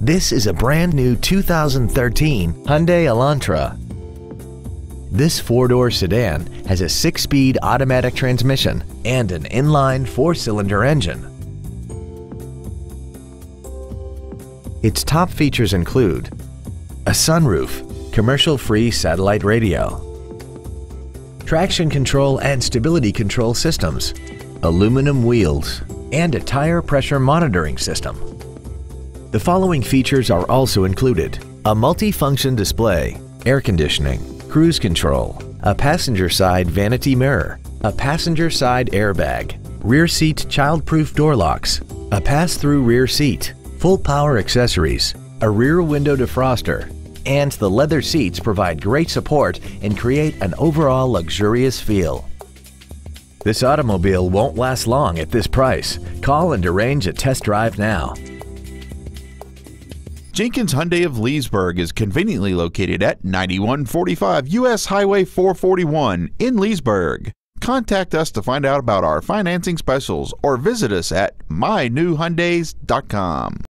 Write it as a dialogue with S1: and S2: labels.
S1: This is a brand new 2013 Hyundai Elantra. This four-door sedan has a six-speed automatic transmission and an inline four-cylinder engine. Its top features include a sunroof, commercial-free satellite radio, traction control and stability control systems, aluminum wheels, and a tire pressure monitoring system. The following features are also included. A multi-function display, air conditioning, cruise control, a passenger side vanity mirror, a passenger side airbag, rear seat child-proof door locks, a pass-through rear seat, full power accessories, a rear window defroster, and the leather seats provide great support and create an overall luxurious feel. This automobile won't last long at this price. Call and arrange a test drive now.
S2: Jenkins Hyundai of Leesburg is conveniently located at 9145 US Highway 441 in Leesburg. Contact us to find out about our financing specials or visit us at mynewhyundais.com.